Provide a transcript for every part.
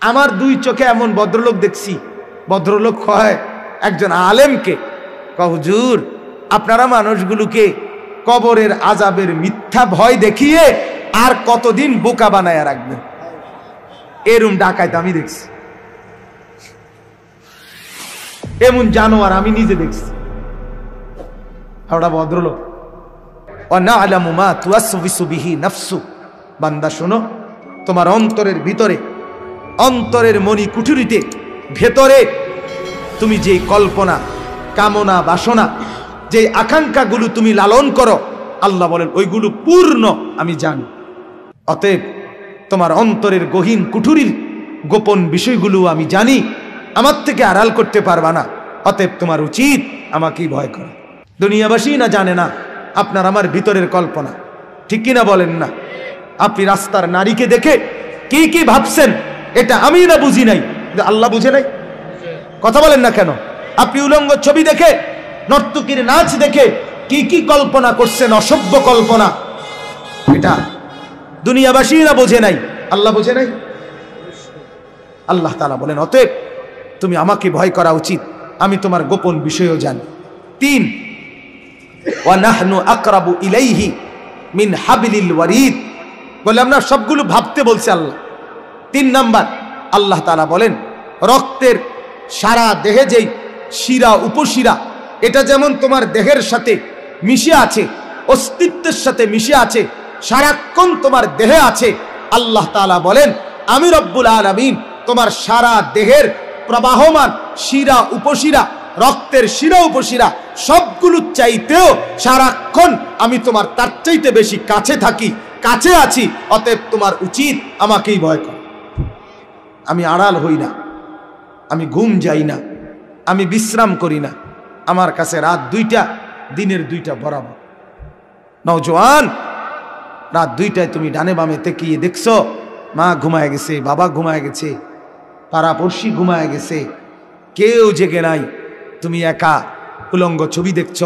আমার দুই চোখে এমন ভদ্রলোক দেখছি। ভদ্রলোক হয় একজন আলেমকে। কহজুর আপনারা মানুষগুলোকে কবরের আজাবের মিথ্যা ভয় দেখিয়ে আর কতদিন বোকা বানায় রাখবেন? এরম ডাকাইতে আমি দেখছি। এমন জানোয়ার আমি নিজে দেখছি। ওটা ভদ্রলোক। বান্দা, শোনো, তোমার অন্তরের ভিতরে অন্তরের মণি কুঠুরিতে, ভেতরে তুমি যে কল্পনা, কামনা, বাসনা, যে আকাঙ্ক্ষাগুলো তুমি লালন করো, আল্লাহ বলেন, ওইগুলো পূর্ণ আমি জানি। অতএব তোমার অন্তরের গহীন কুঠুরির গোপন বিষয়গুলো আমি জানি, আমার থেকে আড়াল করতে পারবা না। অতএব তোমার উচিত আমাকেই ভয় করা। দুনিয়াবাসী না জানে না, আপনার আমার ভিতরের কল্পনা। ঠিক কিনা বলেন না? আপনি রাস্তার নারীকে দেখে কি কি ভাবছেন? এটা আমি না বুঝি নাই। আল্লাহ বুঝে নাই। কথা বলেন না কেন? আপনি উলঙ্গ ছবি দেখে, নর্তকীর নাচ দেখে কি কি কল্পনা করছেন, অসভ্য কল্পনা? এটা দুনিয়াবাসী না বোঝে নাই। আল্লাহ বোঝে নাই? আল্লাহ তালা বলেন, অতএব তুমি আমাকে ভয় করা উচিত। আমি তোমার গোপন বিষয়ও জানি। তিন ওয়ানাহনু আকরাবু ইলাইহি মিন হাবিলিল ওয়ারিদ। বলে আমরা সবগুলো ভাবতে বলছে আল্লাহ। তিন নাম্বার, আল্লাহ তালা বলেন, রক্তের সারা দেহে যেই শিরা, উপশিরা, এটা যেমন তোমার দেহের সাথে মিশে আছে, অস্তিত্বের সাথে মিশে আছে, সারাক্ষণ তোমার দেহে আছে, আল্লাহ তালা বলেন, আমি রব্বুল আলমিন তোমার সারা দেহের প্রবাহমান শিরা, উপশিরা, রক্তের শিরা, উপশিরা সবগুলো চাইতেও সারাক্ষণ আমি তোমার তার চাইতে বেশি কাছে থাকি, কাছে আছি, অতএব তোমার উচিত আমাকেই ভয় কর। আমি আড়াল হই না। আমি ঘুম যাই না। আমি বিশ্রাম করি না। আমার কাছে রাত দুইটা, দিনের দুইটা বরাবর। নওজোয়ান রাত দুইটায় তুমি ডানে বামে তেকিয়ে দেখছ, মা ঘুমায় গেছে, বাবা ঘুমায় গেছে, পাড়াপড়শি ঘুমায় গেছে, কেউ জেগে নাই। তুমি একা, উলঙ্গ ছবি দেখছ,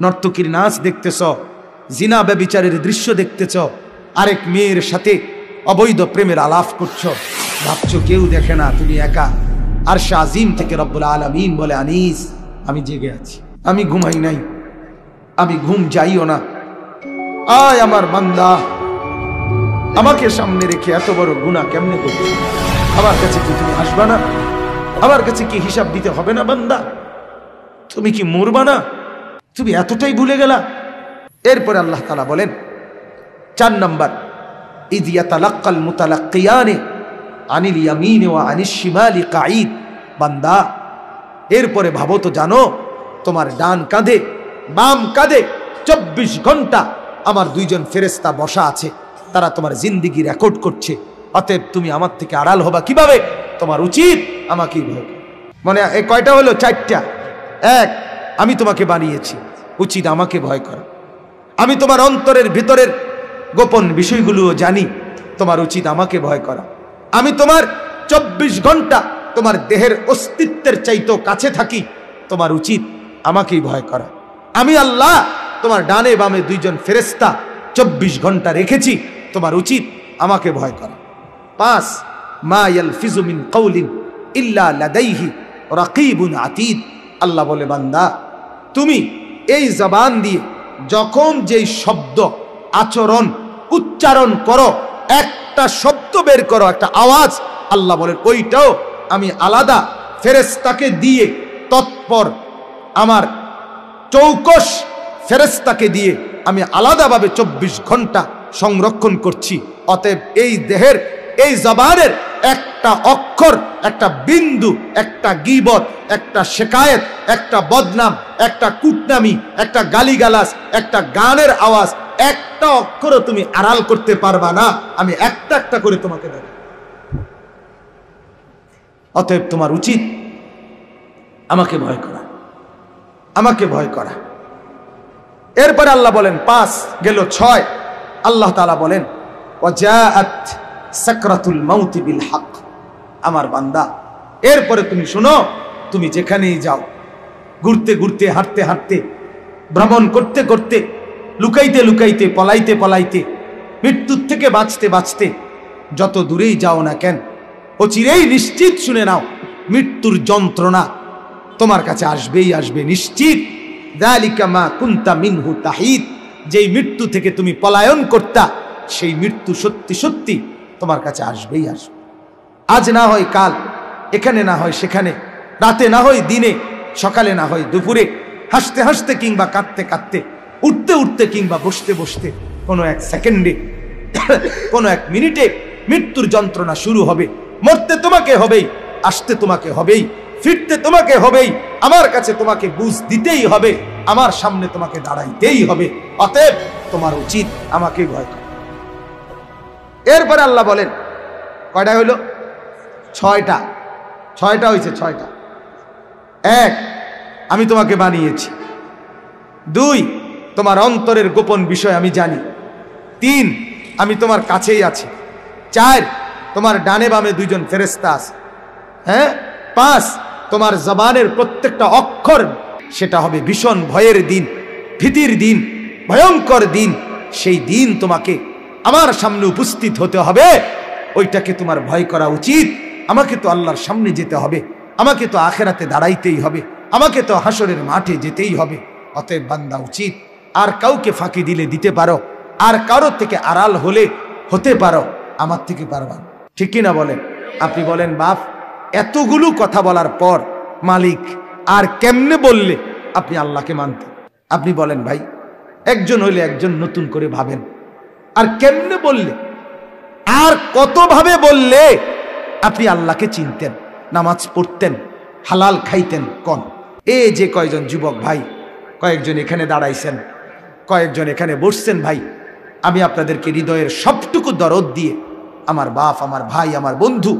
নর্তকীর নাচ দেখতেছ, জিনা ব্যবিচারের দৃশ্য দেখতেছ, আরেক মেয়ের সাথে অবৈধ প্রেমের আলাপ করছ। ভাবছ কেউ দেখে না, তুমি একা? আর শাহিম থেকে রব্বুল আলমিন বলে, আনিস, আমি জেগে আছি। আমি ঘুমাই নাই। আমি ঘুম যাইও না। আয় আমার বান্দা। আমাকে সামনে রেখে এত বড় গুণা কেমনে করছ আমার কাছে কি তুমি আসবা না? আমার কাছে কি হিসাব দিতে হবে না, বান্দা? তুমি কি মরবা না? তুমি এতটাই ভুলে গেলা? এরপরে আল্লাহ তালা বলেন, চার নম্বর ইদিয়া তালাক্কাল মুতালাক্কিয়ানে। আনিল ইয়ামিনে ওয়া আনিস শিমালি কাঈদ, বান্দা। এরপরে ভাবো তো জানো, তোমার ডান কাঁধে, বাম কাঁধে চব্বিশ ঘণ্টা আমার দুইজন ফেরেস্তা বসা আছে। তারা তোমার জিন্দিগি রেকর্ড করছে। অতএব তুমি আমার থেকে আড়াল হবা কীভাবে? তোমার উচিত আমাকেই ভয় মানে এই কয়টা হলো? চারটা। এক, আমি তোমাকে বানিয়েছি। উচিত আমাকে ভয় করা। আমি তোমার অন্তরের ভিতরের গোপন বিষয়গুলোও জানি। তোমার উচিত আমাকে ভয় করা। আমি তোমার চব্বিশ ঘণ্টা তোমার দেহের অস্তিত্বের চাইতেও কাছে থাকি, তোমার উচিত আমাকেই ভয় করা। আমি আল্লাহ তোমার ডানে বামে দুইজন ফেরেস্তা চব্বিশ ঘণ্টা রেখেছি, তোমার উচিত আমাকে ভয় করা। পাঁচ, মা ইয়ালফিজু মিন কওলিন ইল্লা লাদাইহি রাকিবুন আতীদ। আল্লাহ বলে, বান্দা, তুমি এই জবান দিয়ে যখন যেই শব্দ, আচরণ, উচ্চারণ করো একটা শব্দ বের করো, একটা আওয়াজ। আল্লাহ বলেন, ওইটাও আমি আলাদা ফেরেস্তাকে দিয়ে তৎপর আমার চৌকস ফেরেস্তাকে দিয়ে আমি আলাদাভাবে চব্বিশ ঘণ্টা সংরক্ষণ করছি। অতএব এই দেহের, এই জবানের একটা অক্ষর, একটা বিন্দু, একটা গিবত, একটা শেকায়েত, একটা বদনাম, একটা কুটনামি, একটা গালিগালাস একটা গানের আওয়াজ একটা অক্ষরও তুমি আড়াল করতে পারবা না। আমি একটা একটা করে তোমাকে দেব। অতএব তোমার উচিত আমাকে ভয় করা। আমাকে ভয় করা। এরপরে আল্লাহ বলেন, পাঁচ গেল ছয়। আল্লাহ তালা বলেন মাউতি বিল হক। আমার বান্দা, এরপরে তুমি শোনো, তুমি যেখানেই যাও, ঘুরতে ঘুরতে, হাঁটতে হাঁটতে, ভ্রমণ করতে করতে লুকাইতে লুকাইতে, পলাইতে পলাইতে, মৃত্যুর থেকে বাঁচতে বাঁচতে, যত দূরেই যাও না কেন, অচিরেই নিশ্চিত শুনে নাও, মৃত্যুর যন্ত্রণা তোমার কাছে আসবেই আসবে, নিশ্চিত। দালিকা মা কুন্তা মিনহু তাহিদ। যেই মৃত্যু থেকে তুমি পলায়ন করতা, সেই মৃত্যু সত্যি সত্যি তোমার কাছে আসবেই আসবে। আজ না হয় কাল, এখানে না হয় সেখানে, রাতে না হয় দিনে, সকালে না হয় দুপুরে, হাসতে হাসতে কিংবা কাঁদতে কাঁদতে উঠতে উঠতে কিংবা বসতে বসতে কোনো এক সেকেন্ডে, কোনো এক মিনিটে মৃত্যুর যন্ত্রণা শুরু হবে। মরতে তোমাকে হবেই, আসতে তোমাকে হবেই, ফিরতে তোমাকে হবেই, আমার কাছে তোমাকে বুঝ দিতেই হবে, আমার সামনে তোমাকে দাঁড়াইতেই হবে। অতএব তোমার উচিত আমাকে ভয় করা। এরপরে আল্লাহ বলেন, কয়টা হইল? ছয়টা। ছয়টা হয়েছে ছয়টা। এক, আমি তোমাকে বানিয়েছি। দুই তোমার অন্তরের গোপন বিষয় আমি জানি। তিন, আমি তোমার কাছেই আছি। চার, তোমার ডানে বামে দুইজন ফেরেস্তা আছে। হ্যাঁ? পাঁচ, তোমার জবানের প্রত্যেকটা অক্ষর, সেটা হবে ভীষণ ভয়ের দিন, ভীতির দিন, ভয়ঙ্কর দিন। সেই দিন তোমাকে আমার সামনে উপস্থিত হতে হবে। ওইটাকে তোমার ভয় করা উচিত। আমাকে তো আল্লাহর সামনে যেতে হবে। আমাকে তো আখেরাতে দাঁড়াইতেই হবে। আমাকে তো হাসরের মাঠে যেতেই হবে। অতএব বান্দা উচিত আর কাউকে ফাঁকি দিলে দিতে পারো, আর কারোর থেকে আড়াল হলে হতে পারো, আমার থেকে পারবা। ঠিক কিনা বলেন? আপনি বলেন, বাপ, এতগুলো কথা বলার পর মালিক আর কেমনে বললে আপনি আল্লাহকে মানতেন? আপনি বলেন, ভাই, একজন হইলে একজন নতুন করে ভাবেন। আর কেমনে বললে? আর কতভাবে বললে আপনি আল্লাহকে চিনতেন, নামাজ পড়তেন, হালাল খাইতেন, কন? এ যে কয়জন যুবক ভাই, কয়েকজন এখানে দাঁড়াইছেন কয়েকজন এখানে বসছেন, ভাই। আমি আপনাদেরকে হৃদয়ের সবটুকু দরদ দিয়ে আমার বাপ, আমার ভাই, আমার বন্ধু